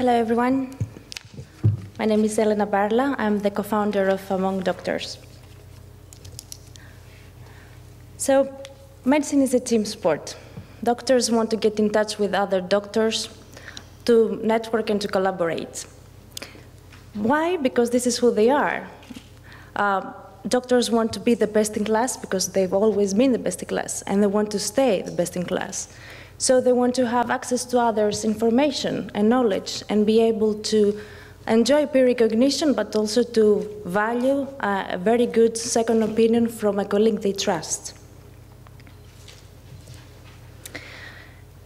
Hello, everyone. My name is Elena Barla. I'm the co-founder of Among Doctors. So, medicine is a team sport. Doctors want to get in touch with other doctors to network and to collaborate. Why? Because this is who they are. Uh, doctors want to be the best in class because they've always been the best in class, and they want to stay the best in class. So they want to have access to others' information and knowledge and be able to enjoy peer recognition, but also to value a very good second opinion from a colleague they trust.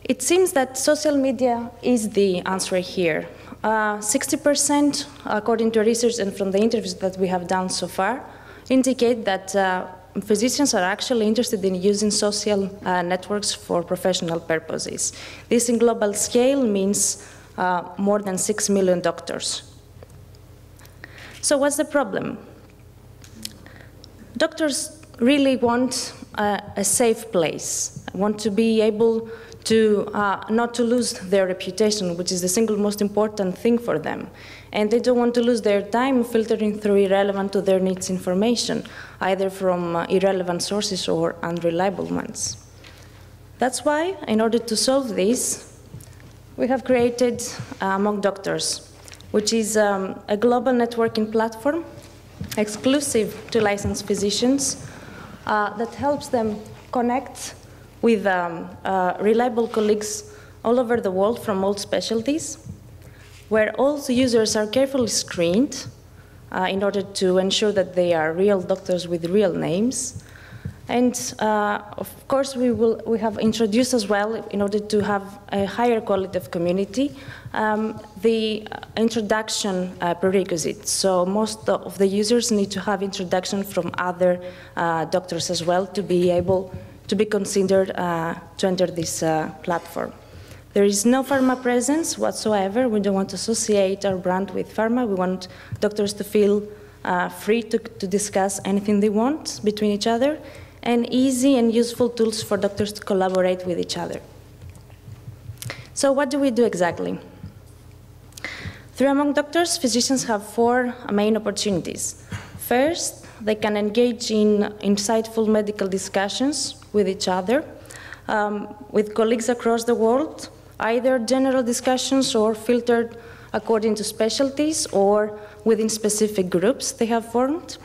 It seems that social media is the answer here. 60%, uh, according to research and from the interviews that we have done so far, indicate that uh, physicians are actually interested in using social uh, networks for professional purposes. This in global scale means uh, more than 6 million doctors. So what's the problem? Doctors really want a safe place, want to be able to uh, not to lose their reputation, which is the single most important thing for them. And they don't want to lose their time filtering through irrelevant to their needs information, either from uh, irrelevant sources or unreliable ones. That's why, in order to solve this, we have created uh, Among Doctors, which is um, a global networking platform exclusive to licensed physicians that helps them connect with um, uh, reliable colleagues all over the world from all specialties, where all the users are carefully screened uh, in order to ensure that they are real doctors with real names. And uh, of course, we, will, we have introduced as well, in order to have a higher quality of community, um, the introduction uh, prerequisite. So most of the users need to have introduction from other uh, doctors as well to be able to be considered uh, to enter this uh, platform. There is no pharma presence whatsoever. We don't want to associate our brand with pharma. We want doctors to feel uh, free to, to discuss anything they want between each other, and easy and useful tools for doctors to collaborate with each other. So what do we do exactly? Through Among Doctors, physicians have four main opportunities. First, they can engage in insightful medical discussions with each other, um, with colleagues across the world, either general discussions or filtered according to specialties or within specific groups they have formed.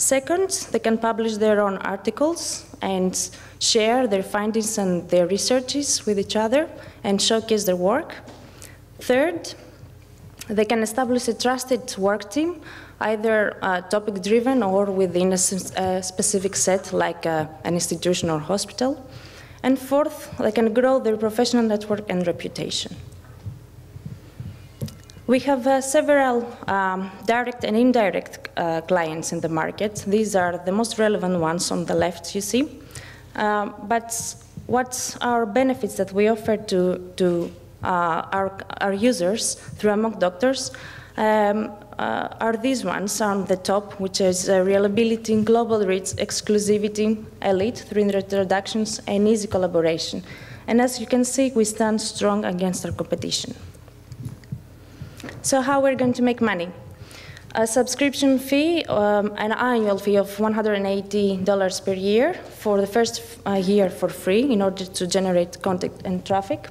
Second, they can publish their own articles and share their findings and their researches with each other and showcase their work. Third, they can establish a trusted work team either uh, topic driven or within a, a specific set like uh, an institution or hospital. And fourth, they can grow their professional network and reputation. We have uh, several um, direct and indirect uh, clients in the market. These are the most relevant ones on the left, you see. Um, but what are benefits that we offer to, to uh, our, our users through Among Doctors? Um, uh, are these ones on the top, which is uh, reliability, global reach, exclusivity, elite through introductions, and easy collaboration. And as you can see, we stand strong against our competition. So how we're going to make money? A subscription fee, um, an annual fee of $180 per year for the first uh, year for free in order to generate contact and traffic.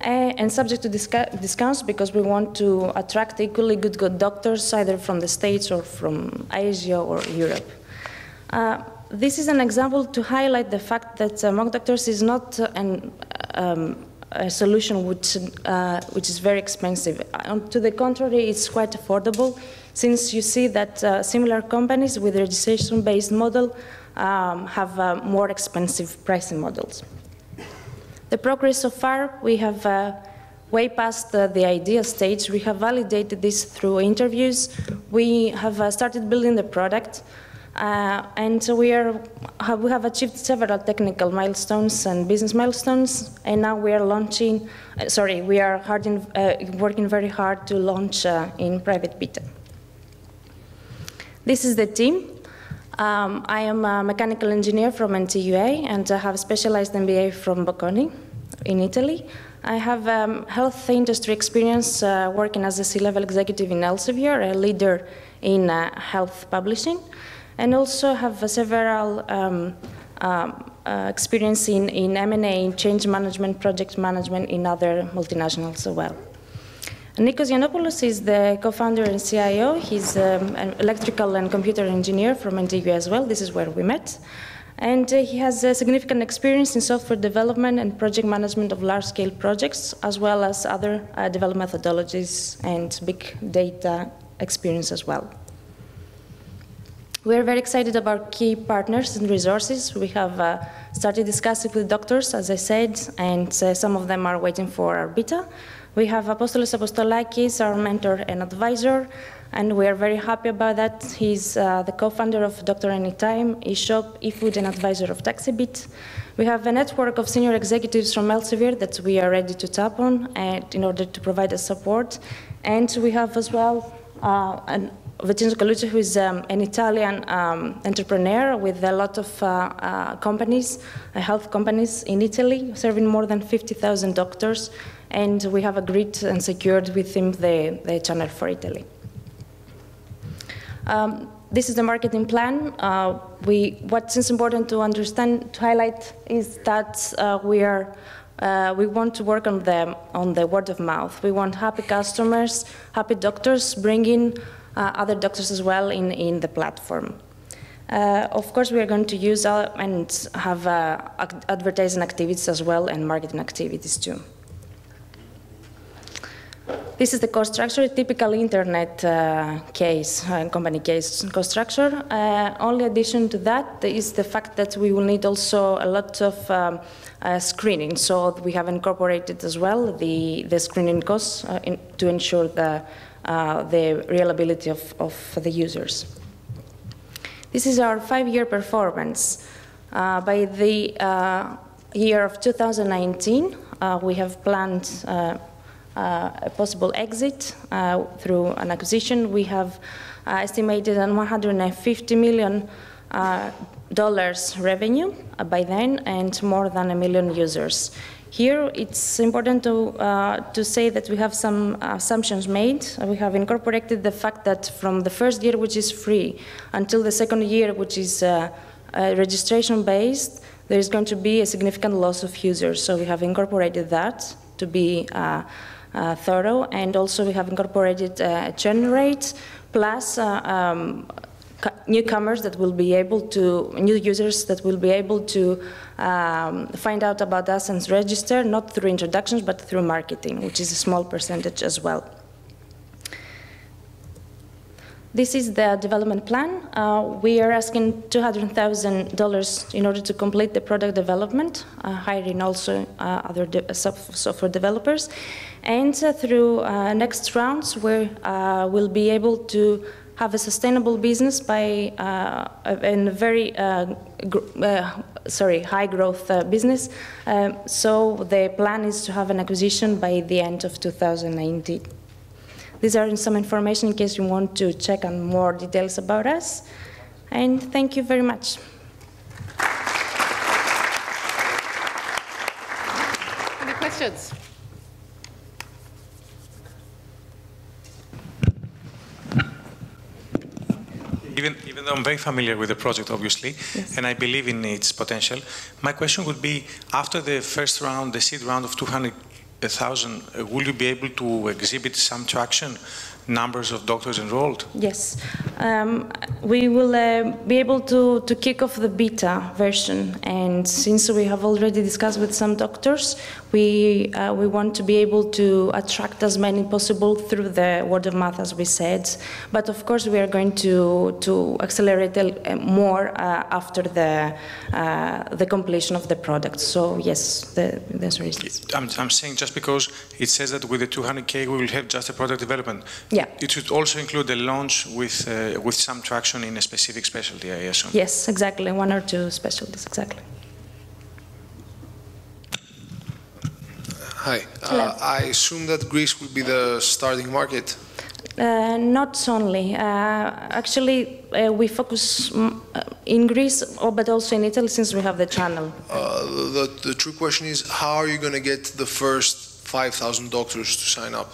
Uh, and subject to discounts because we want to attract equally good, good doctors either from the States or from Asia or Europe. Uh, this is an example to highlight the fact that uh, Among Doctors is not an, um, a solution which, uh, which is very expensive. Uh, to the contrary, it's quite affordable since you see that uh, similar companies with registration-based model um, have more expensive pricing models. The progress so far, we have uh, way past uh, the idea stage. We have validated this through interviews. We have uh, started building the product. Uh, and so we, are, have, we have achieved several technical milestones and business milestones, and now we are launching, uh, sorry, we are in, uh, working very hard to launch in private beta. This is the team. Um, I am a mechanical engineer from NTUA and I have a specialized MBA from Bocconi in Italy. I have um, health industry experience uh, working as a C-level executive in Elsevier, a leader in uh, health publishing, and also have several um, um, uh, experience in, in M&A, in change management, project management in other multinationals as well. Nikos Yiannopoulos is the co-founder and CIO. He's um, an electrical and computer engineer from NTU as well. This is where we met. And uh, he has a significant experience in software development and project management of large-scale projects, as well as other uh, development methodologies and big data experience as well. We're very excited about key partners and resources. We have uh, started discussing with doctors, as I said, and uh, some of them are waiting for our beta. We have Apostolos Apostolakis, our mentor and advisor, and we are very happy about that. He's uh, the co-founder of Dr. Anytime, eShop, eFood, and advisor of Taxibeat. We have a network of senior executives from Elsevier that we are ready to tap on and in order to provide us support. And we have as well uh, an Vincenzo Colucci, who is um, an Italian um, entrepreneur with a lot of uh, uh, companies, uh, health companies in Italy, serving more than 50,000 doctors, and we have agreed and secured with him the, the channel for Italy. Um, this is the marketing plan. Uh, we, what is important to understand, to highlight, is that uh, we are uh, we want to work on the on the word of mouth. We want happy customers, happy doctors, bringing other doctors as well in in the platform. Uh, of course, we are going to use uh, and have advertising activities as well and marketing activities too. This is the cost structure, typical internet uh, case, uh, company case cost structure. Uh, only addition to that is the fact that we will need also a lot of um, uh, screening. So we have incorporated as well the, the screening costs uh, in, to ensure the, uh, Uh, the reliability of, of the users. This is our five-year performance. Uh, by the uh, year of 2019, we have planned uh, a possible exit uh, through an acquisition. We have uh, estimated on 150 million dollars revenue by then and more than a million users. Here, it's important to, uh, to say that we have some assumptions made. We have incorporated the fact that from the first year, which is free, until the second year, which is uh, uh, registration-based, there is going to be a significant loss of users. So we have incorporated that to be uh, thorough, and also we have incorporated uh, churn rates plus uh, um, newcomers that will be able to, new users that will be able to um, find out about us and register, not through introductions, but through marketing, which is a small percentage as well. This is the development plan. Uh, we are asking $200,000 in order to complete the product development, uh, hiring also uh, other de software developers. And uh, through uh, next rounds, we uh, will be able to have a sustainable business by uh, in a very uh, uh, sorry high growth business. Um, so the plan is to have an acquisition by the end of 2019. These are some information in case you want to check on more details about us. And thank you very much. Any questions? Even, even though I'm very familiar with the project, obviously, yes. and I believe in its potential, my question would be, after the first round, the seed round of 200 a uh, will you be able to exhibit some traction, numbers of doctors enrolled? Yes, um, we will uh, be able to, to kick off the beta version. And since we have already discussed with some doctors, we, uh, we want to be able to attract as many possible through the word of mouth, as we said. But of course, we are going to, to accelerate more uh, after the, uh, the completion of the product. So yes, the, the answer is yes. I'm, I'm saying just because it says that with the 200K, we will have just a product development. Yeah. It should also include the launch with, uh, with some traction in a specific specialty, I assume. Yes, exactly. One or two specialties, exactly. Hi. Uh, I assume that Greece will be the starting market. Uh, not only. Uh, actually, uh, we focus uh, in Greece, oh, but also in Italy, since we have the channel. Uh, the, the true question is how are you going to get the first 5,000 doctors to sign up?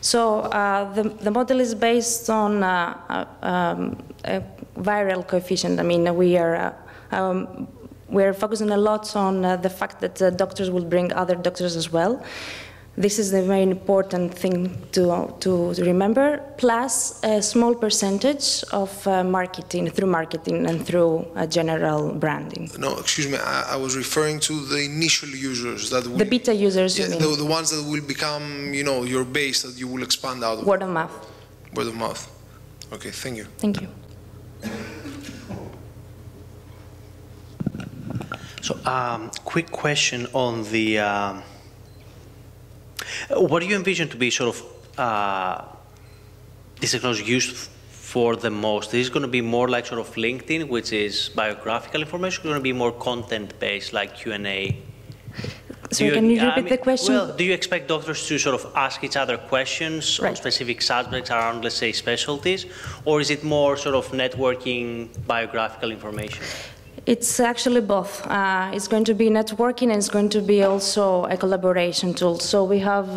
So uh, the, the model is based on uh, uh, um, a viral coefficient. I mean, we are uh, um, we're focusing a lot on uh, the fact that uh, doctors will bring other doctors as well. This is the very important thing to, to remember, plus a small percentage of uh, marketing, through marketing and through uh, general branding. No, excuse me, I, I was referring to the initial users that will, The beta users, yeah, you mean? the, the ones that will become, you know, your base that you will expand out of Word of mouth. word of mouth. Okay, thank you. Thank you. So, um, quick question on the, um, what do you envision to be sort of uh, this technology used for the most? Is it going to be more like sort of LinkedIn, which is biographical information, or going to be more content-based, like Q&A? So Do can you I repeat mean, the question? Well, do you expect doctors to sort of ask each other questions on specific subjects around, let's say, specialties, or is it more sort of networking, biographical information? It's actually both. Uh, it's going to be networking and it's going to be also a collaboration tool. So we have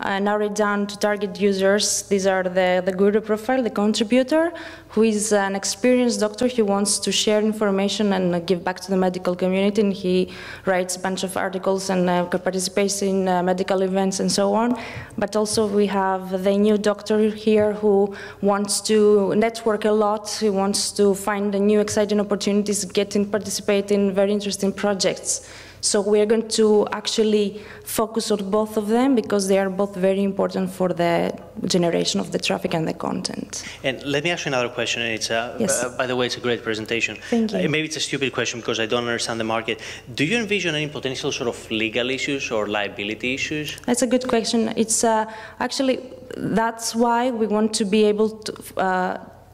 uh, narrowed down to target users. These are the, the guru profile, the contributor, who is an experienced doctor who wants to share information and give back to the medical community. And he writes a bunch of articles and uh, participates in uh, medical events and so on. But also we have the new doctor here who wants to network a lot. He wants to find new exciting opportunities, get in, participate in very interesting projects. So we're going to actually focus on both of them because they are both very important for the generation of the traffic and the content. And let me ask you another question. And it's, uh, Yes. uh, by the way, it's a great presentation. Thank you. Uh, maybe it's a stupid question because I don't understand the market. Do you envision any potential sort of legal issues or liability issues? That's a good question. It's uh, actually that's why we want to be able to.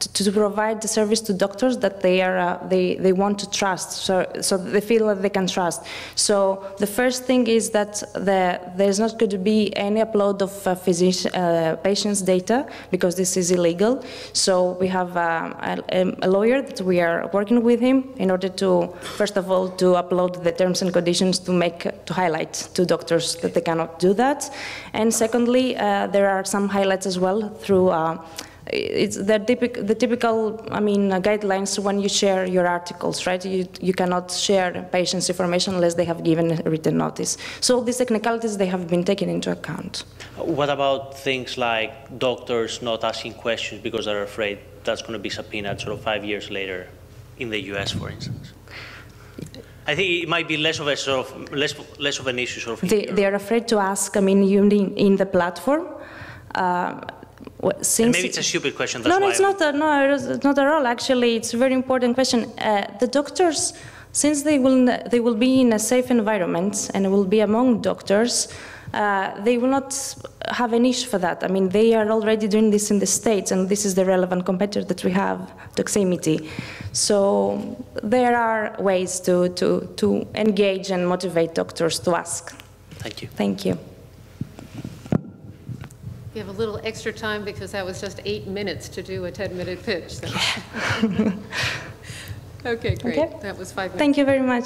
To, to provide the service to doctors that they are uh, they they want to trust so so they feel that they can trust. So the first thing is that the, there's not going to be any upload of uh, physician uh, patients data because this is illegal. So we have um, a, a lawyer that we are working with him in order to first of all to upload the terms and conditions to make to highlight to doctors that they cannot do that. And secondly uh, there are some highlights as well through uh, it's the, typic, the typical, I mean, uh, guidelines when you share your articles, right? You, you cannot share patients' information unless they have given a written notice. So these technicalities, they have been taken into account. What about things like doctors not asking questions because they're afraid that's going to be subpoenaed sort of five years later in the US, for instance? I think it might be less of a sort of less, less of an issue sort of. they, they are afraid to ask, I mean, you in, in the platform. Uh, since And maybe it's a stupid question. That's no, it's not. A, no, it's not at all. Actually, it's a very important question. Uh, the doctors, since they will they will be in a safe environment and will be among doctors, uh, they will not have an issue for that. I mean, they are already doing this in the states, and this is the relevant competitor that we have, Doximity. So there are ways to to to engage and motivate doctors to ask. Thank you. Thank you. You have a little extra time because that was just eight minutes to do a 10-minute pitch. so- Okay, great. Okay. That was five minutes. Thank you very much.